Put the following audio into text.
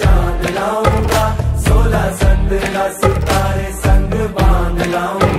जान लाऊँगा सोलह संग सितारे संग बाँध लाऊँगा।